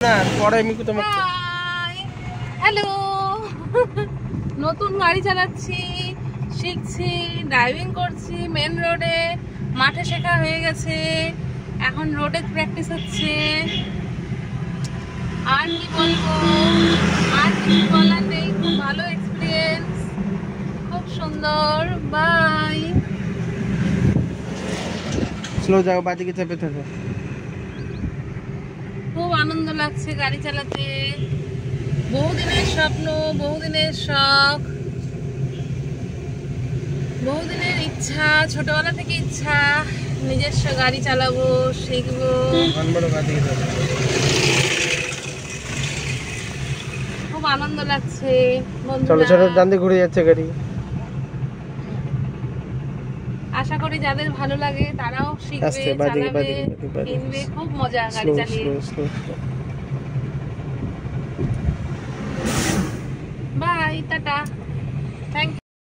না পরে আমি তোমার হ্যালো নতুন গাড়ি চালাচ্ছি শিখছি ড্রাইভিং করছি মেন রোডে মাঠে শেখা হয়ে গেছে এখন রোডে প্র্যাকটিস হচ্ছে। আর কি বলব? আর কিছু বলার নেই খুব ভালো এক্সপিরিয়েন্স খুব সুন্দর। বাই স্লো যাও বাদিকে চেপে থাকো। আনন্দ লাগছে গাড়ি চালাতে। বহুদিনের স্বপ্ন, বহুদিনের শখ, বহুদিনের ইচ্ছা, ছোটবেলা থেকে ইচ্ছা, নিজস্ব গাড়ি চালাবো, শিখব। খুব আনন্দ লাগছে। চলো চলো, ডান ঘুরে যাচ্ছে গাড়ি। আশা করি যাদের ভালো লাগে তারাও শিখবে চালাবে। কিনবে খুব মজা গাড়ি চালিয়ে। By tata. থ্যাংক